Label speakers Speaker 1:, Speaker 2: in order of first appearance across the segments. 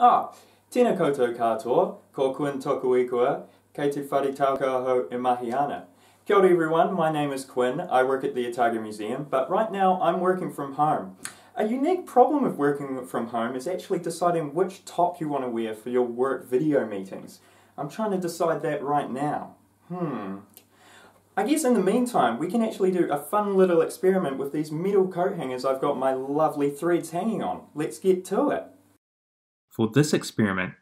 Speaker 1: Ah, tēnā koutou katoa, ko Quinn toku ikoa, kei te whare taoka ahau e mahi ana. Kia ora everyone, my name is Quinn, I work at the Otago Museum, but right now I'm working from home. A unique problem with working from home is actually deciding which top you want to wear for your work video meetings. I'm trying to decide that right now. Hmm. I guess in the meantime, we can actually do a fun little experiment with these metal coat hangers I've got my lovely threads hanging on. Let's get to it.
Speaker 2: For this experiment,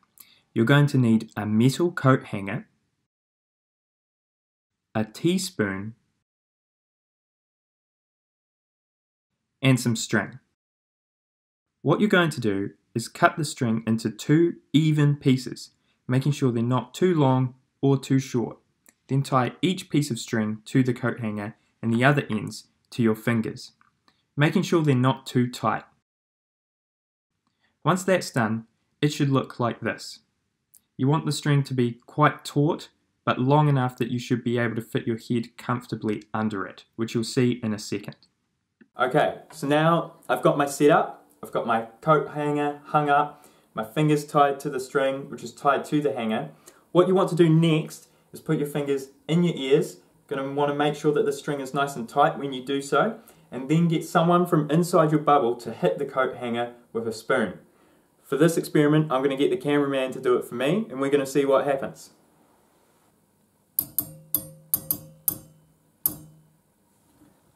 Speaker 2: you're going to need a metal coat hanger, a teaspoon, and some string. What you're going to do is cut the string into two even pieces, making sure they're not too long or too short. Then tie each piece of string to the coat hanger and the other ends to your fingers, making sure they're not too tight. Once that's done, it should look like this. You want the string to be quite taut, but long enough that you should be able to fit your head comfortably under it, which you'll see in a second.
Speaker 1: Okay, so now I've got my setup. I've got my coat hanger hung up, my fingers tied to the string, which is tied to the hanger. What you want to do next is put your fingers in your ears. You're going to want to make sure that the string is nice and tight when you do so, and then get someone from inside your bubble to hit the coat hanger with a spoon. For this experiment, I'm going to get the cameraman to do it for me, and we're going to see what happens.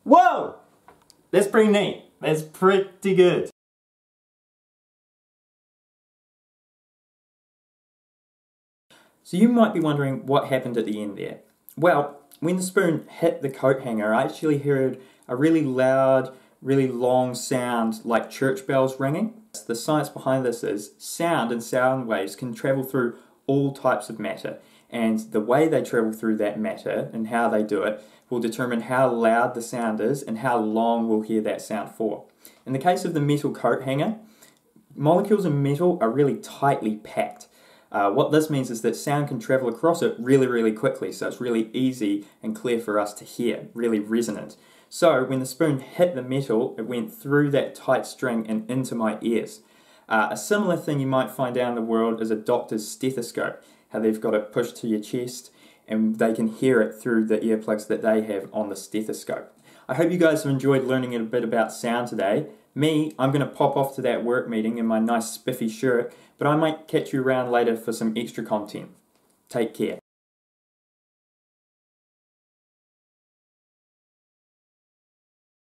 Speaker 1: Whoa! That's pretty neat. That's pretty good. So you might be wondering what happened at the end there. Well, when the spoon hit the coat hanger, I actually heard a really loud, really long sound like church bells ringing. The science behind this is sound and sound waves can travel through all types of matter, and the way they travel through that matter and how they do it will determine how loud the sound is and how long we'll hear that sound for. In the case of the metal coat hanger, molecules in metal are really tightly packed. Uh, what this means is that sound can travel across it really, really quickly, so it's really easy and clear for us to hear, really resonant. So when the spoon hit the metal, it went through that tight string and into my ears. Uh, a similar thing you might find out in the world is a doctor's stethoscope, how they've got it pushed to your chest and they can hear it through the earplugs that they have on the stethoscope. I hope you guys have enjoyed learning a bit about sound today. Me, I'm going to pop off to that work meeting in my nice spiffy shirt, but I might catch you around later for some extra content. Take care.